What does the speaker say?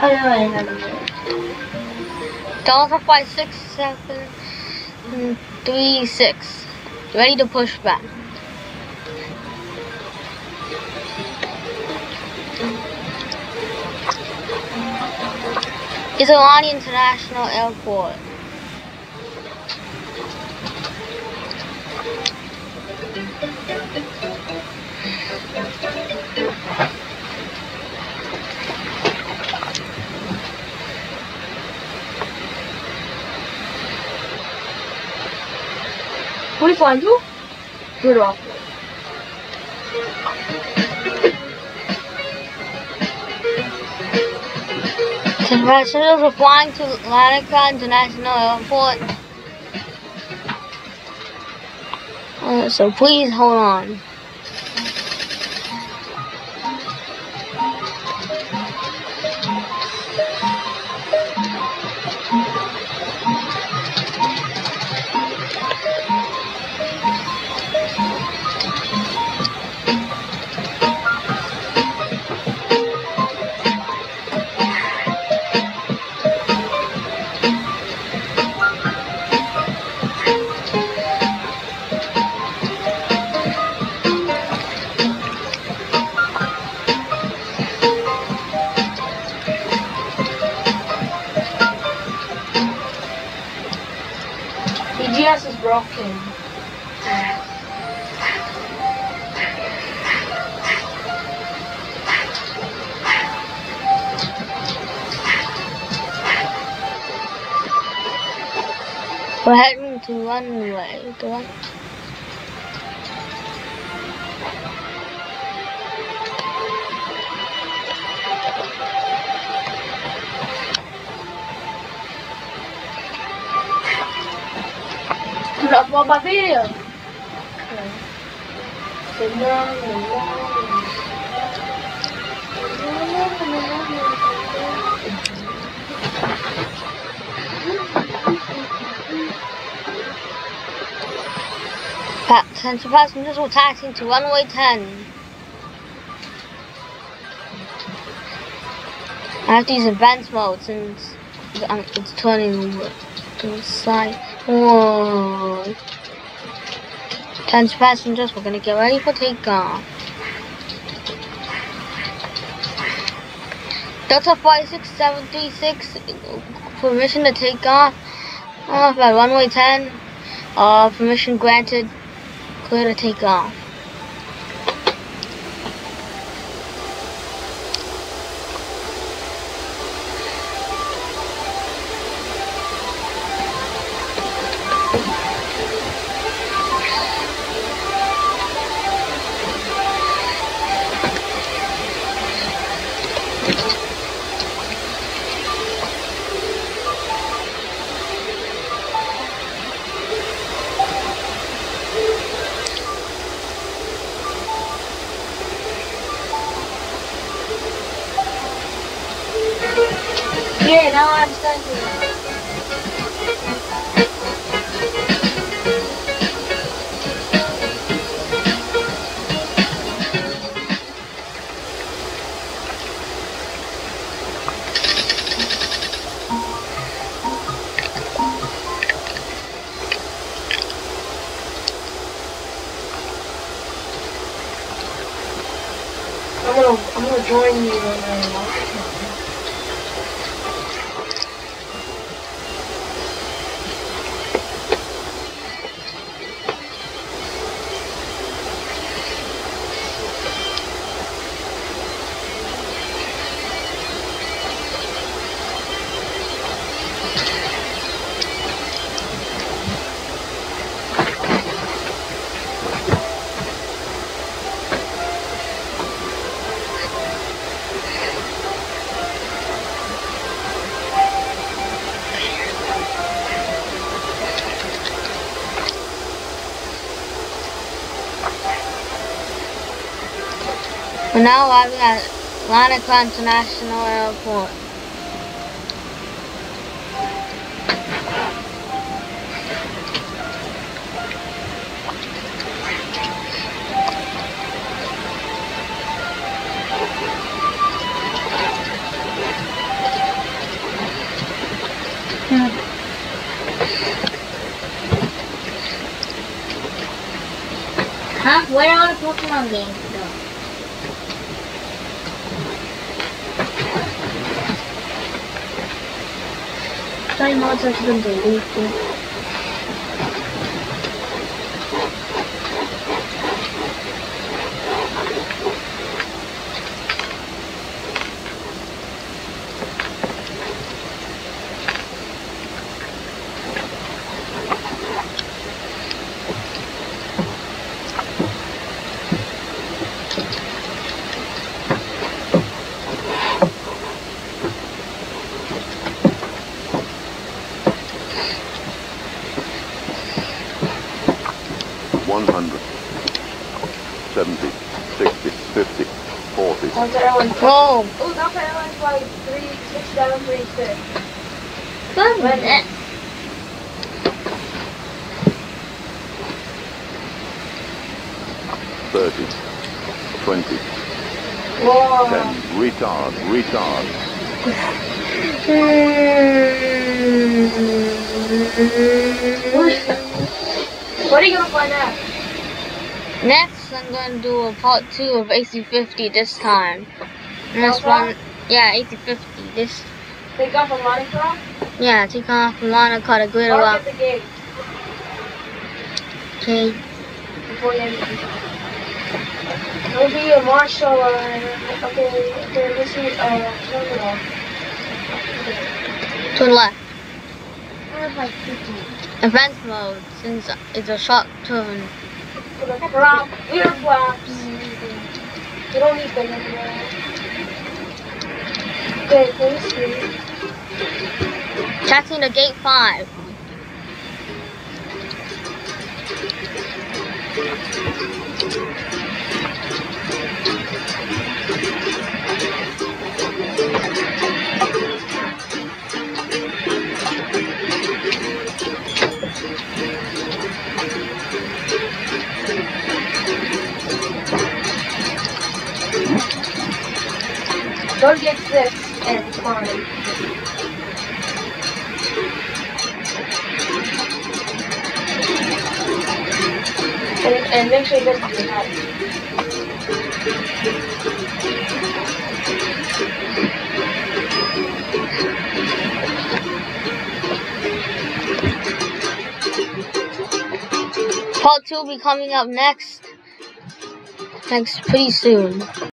I five six seven three six. Ready to push back. Izolirani International Airport. What are you flying to? Rudolph. Passengers are flying to Larnaca International Airport. Uh, so please hold on. EGS is broken. We're heading to runway. The run- Put up on my video. Pa- Attention passengers will taxi to runway 10. I have to use advanced mode since um, it's turning to the side. Whoa. Attention passengers, we're gonna get ready for takeoff. Delta 56736, permission to take off uh, by runway 10. Uh, permission granted. Clear to take off. Yeah, now I understand you. Join you in a We're now arriving at Larnaca International Airport. Halfway on a Pokemon game. 大姨妈暂时不能我跟你说 Forty. Sounds like everyone's Whoa. Oh, that's why everyone's like three, six, seven, three, six. Fun When- that. Thirty. Twenty. Whoa. Ten. Retard. Retard. What are you gonna find out? Next, I'm going to do a part two of AC50 this time. And this one, yeah, AC50. This, They got from Minecraft? yeah, take off a Or glitter get the game Okay. before you end it. It'll be a Marshall, uh, okay, okay, this is, uh. To the left. I like 50. Event mode, since it's a short turn. Flop, weird flaps. You don't need them anymore. Okay, please see. Taxing to gate 5. Go get six and fine. And, and make sure you get the house. Part 2 will be coming up next. Next, pretty soon.